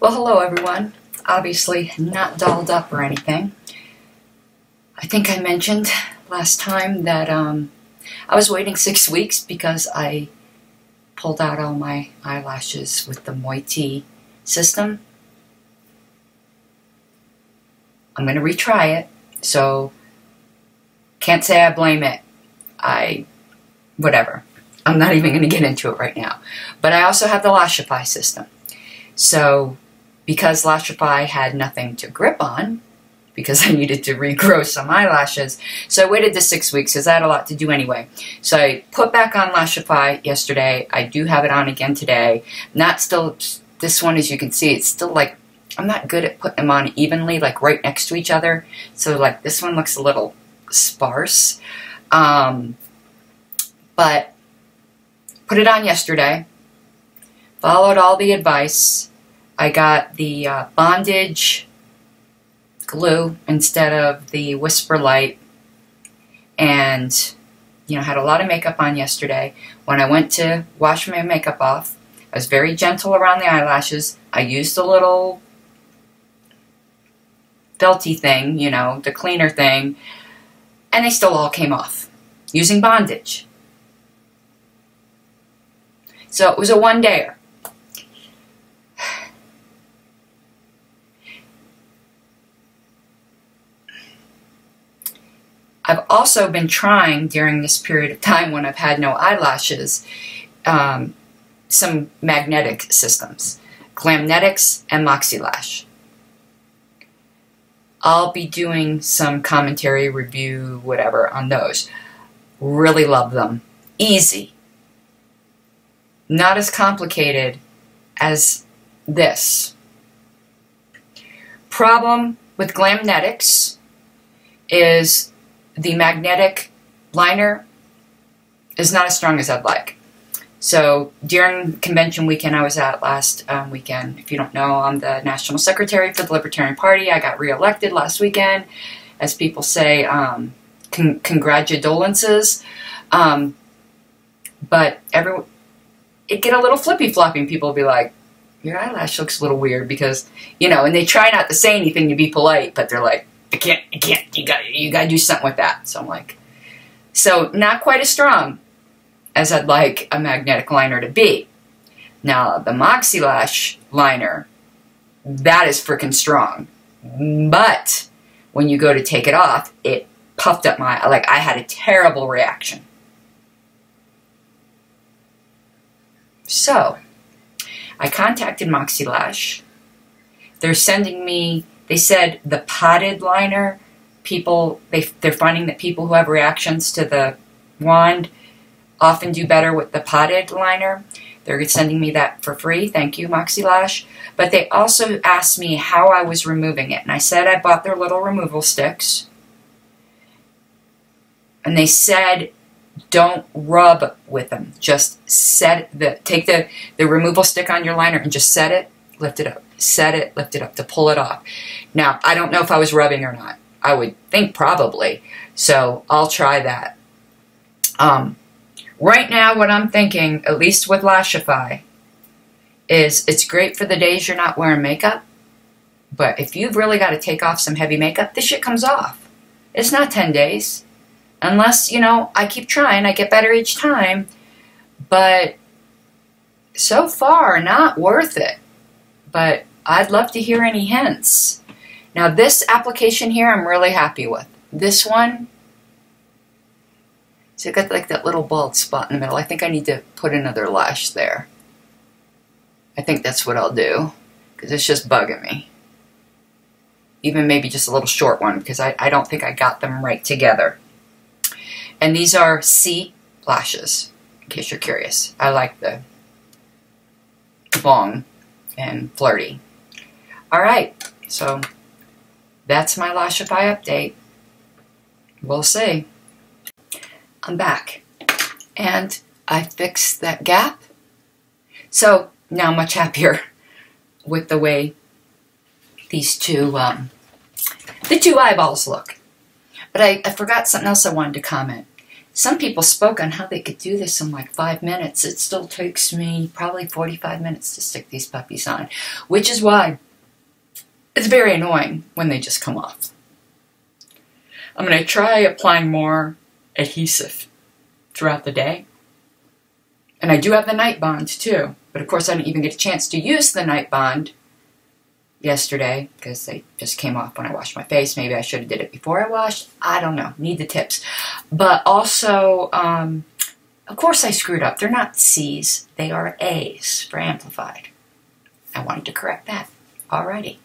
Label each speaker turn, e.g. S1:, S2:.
S1: Well, hello everyone. Obviously not dolled up or anything. I think I mentioned last time that um, I was waiting six weeks because I pulled out all my eyelashes with the Moiety system. I'm going to retry it, so can't say I blame it. I, whatever. I'm not even going to get into it right now. But I also have the Lashify system. So because Lashify had nothing to grip on, because I needed to regrow some eyelashes. So I waited the six weeks because I had a lot to do anyway. So I put back on Lashify yesterday. I do have it on again today. Not still, this one as you can see, it's still like, I'm not good at putting them on evenly, like right next to each other. So like this one looks a little sparse. Um, but put it on yesterday. Followed all the advice I got the uh, bondage glue instead of the Whisper Light. And you know had a lot of makeup on yesterday. When I went to wash my makeup off I was very gentle around the eyelashes. I used a little felty thing you know the cleaner thing and they still all came off using bondage. So it was a one dayer I've also been trying during this period of time when I've had no eyelashes um, some magnetic systems, Glamnetics and MoxiLash. I'll be doing some commentary, review, whatever on those. Really love them. Easy. Not as complicated as this. Problem with Glamnetics is the magnetic liner is not as strong as I'd like. So during convention weekend I was at last um, weekend, if you don't know, I'm the national secretary for the Libertarian Party. I got reelected last weekend. As people say, um, con congratulations. Um, but every, it get a little flippy floppy people will be like, your eyelash looks a little weird because, you know, and they try not to say anything to be polite, but they're like, I can't, I can't, you got, you got to do something with that. So I'm like, so not quite as strong as I'd like a magnetic liner to be. Now the MoxiLash liner, that is freaking strong. But when you go to take it off, it puffed up my, like I had a terrible reaction. So, I contacted MoxiLash. They're sending me they said the potted liner, people, they, they're finding that people who have reactions to the wand often do better with the potted liner. They're sending me that for free. Thank you, MoxiLash. But they also asked me how I was removing it. And I said I bought their little removal sticks. And they said don't rub with them. Just set the take the, the removal stick on your liner and just set it, lift it up set it, lift it up to pull it off. Now, I don't know if I was rubbing or not. I would think probably. So I'll try that. Um, right now, what I'm thinking, at least with Lashify, is it's great for the days you're not wearing makeup. But if you've really got to take off some heavy makeup, this shit comes off. It's not 10 days. Unless, you know, I keep trying, I get better each time. But so far, not worth it. But I'd love to hear any hints. Now this application here I'm really happy with. This one, so it got like that little bald spot in the middle. I think I need to put another lash there. I think that's what I'll do because it's just bugging me. Even maybe just a little short one because I, I don't think I got them right together. And these are C lashes, in case you're curious. I like the long and flirty. All right, so that's my Lashify update. We'll see. I'm back. And I fixed that gap. So now much happier with the way these two, um, the two eyeballs look. But I, I forgot something else I wanted to comment. Some people spoke on how they could do this in like five minutes. It still takes me probably 45 minutes to stick these puppies on, which is why it's very annoying when they just come off. I'm going to try applying more adhesive throughout the day. And I do have the night bond too. But of course, I didn't even get a chance to use the night bond yesterday because they just came off when I washed my face. Maybe I should have did it before I washed. I don't know. Need the tips. But also, um, of course I screwed up. They're not C's. They are A's for amplified. I wanted to correct that. Alrighty.